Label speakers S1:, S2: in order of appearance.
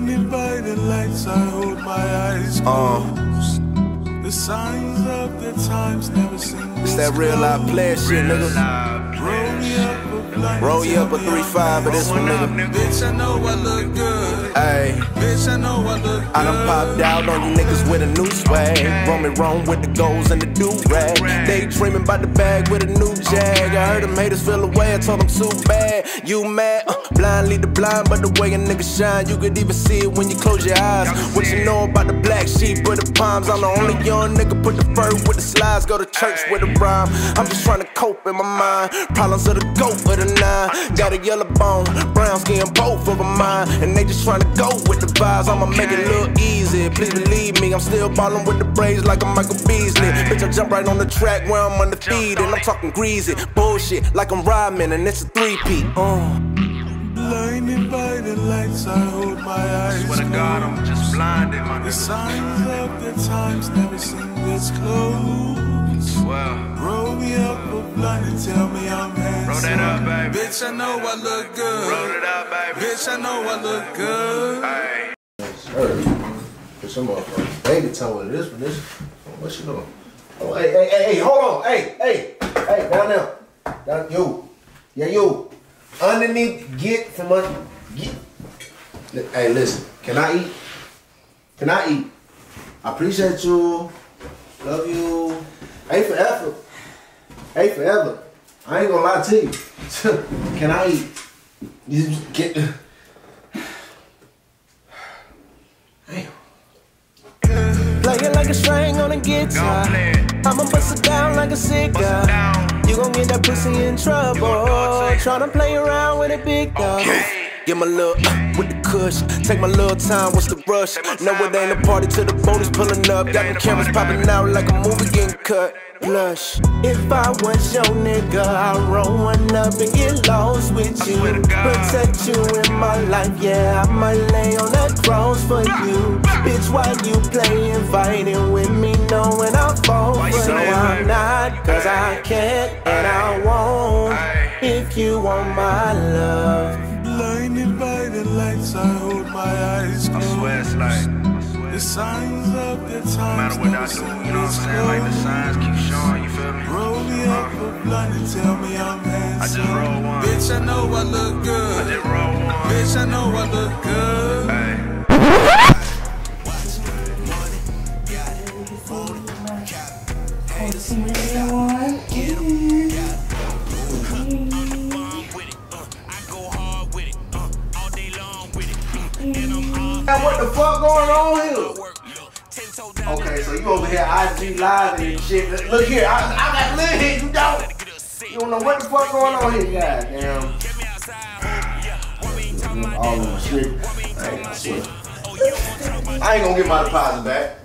S1: Blinded by the lights, I hold my eyes
S2: Uh.
S1: The signs of the times never seem
S2: It's that real life player shit, nigga.
S1: Roll me up a
S2: you up a 3-5 of this one, nigga.
S1: Bitch, I know I look good.
S2: Ayy.
S1: Bitch, I know I look good.
S2: I done popped out on you niggas with a new swag. Roaming wrong with the goals and the do rag. They dreaming about the bag with a new jag. I heard them haters feel away, I told them too bad. You mad? Uh, blind lead the blind, but the way a nigga shine, you could even see it when you close your eyes. What you know about the black sheep with the palms? I'm the only young nigga put the fur with the slides, go to church with a rhyme. I'm just trying to cope in my mind. Problems of the goat of the nine. Got a yellow bone, brown skin, both of them mine. And they just trying to go with the vibes. I'ma make it look easy. Please believe me, I'm still ballin' with the braids like a Michael Beasley. Bitch, I jump right on the track where I'm undefeated. And I'm talking greasy, bullshit, like I'm rhyming, and it's a three-peat. Uh.
S1: Blinded by the lights, I hold my eyes
S3: Swear to God, I'm just blinded, my
S1: The signs of the times never seem this close.
S3: Swear.
S1: Roll me up a blunt and tell me I'm handsome.
S3: Roll that up, baby.
S1: Bitch, I know I look
S3: Roll
S1: good.
S3: it up, baby.
S1: Bitch, I know I look good.
S3: Hey.
S4: Early. Put some motherfuckers. Baby toe with this one. This. What you doing? Oh, hey, hey, hey, hey, hold on. Hey, hey, hey, down there. Down, you. Yeah, you. Underneath, get from under. Get. Hey, listen. Can I eat? Can I eat? I appreciate you. Love you. Hey, forever. Hey, forever. I ain't gonna lie to you. Can I eat? You just get. Damn.
S2: Play it like a string on a guitar.
S3: Gon' play it.
S2: I'ma bust it down like a cigar. You gon' get that pussy in trouble. Tryna play around with a big dog. Give my little uh, with the kush. Take my little time, what's the rush? No, it ain't a party till the boat is pulling up. Got the cameras popping out like a movie getting cut. Plush. If I was your nigga, I'd roll one up and get lost with you.
S3: swear to God.
S2: Protect you in my life, yeah. I might lay on that cross for you. Bitch, why you playing fighting with me, cause I can't and I won't. If you want my love.
S1: Blinded by the lights, I hold my eyes closed.
S3: I swear it's like,
S1: The signs of the
S3: no
S1: times
S3: matter what I
S1: never
S3: do, you know what I'm saying? Like the
S1: close.
S3: signs keep showing, you feel me?
S1: Roll me up a blunt and tell me I'm handsome.
S3: I just roll one.
S1: Bitch, I know I look good.
S3: I
S1: good.
S3: just roll one.
S1: Bitch, I know I look good.
S3: Hey.
S4: Now what the fuck going on here? Okay, so you over here IG live and shit. Look here, I, I got look here, you don't. You don't know what the fuck going on here, goddamn. All shit. Ain't, I swear. I ain't gonna get my deposit back.